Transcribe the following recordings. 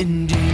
indeed.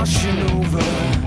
washing over.